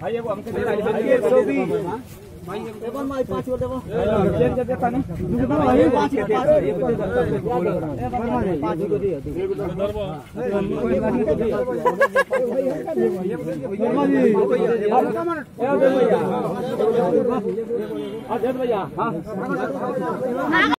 भाई हमसे देवन माई पाँच बोल देवन एक जगह था नहीं मुझे ना वही पाँच है पाँच एक बजे जाता है बोलो पाँच को दे शर्मा जी हल्का मिनट भैया अजय भैया हाँ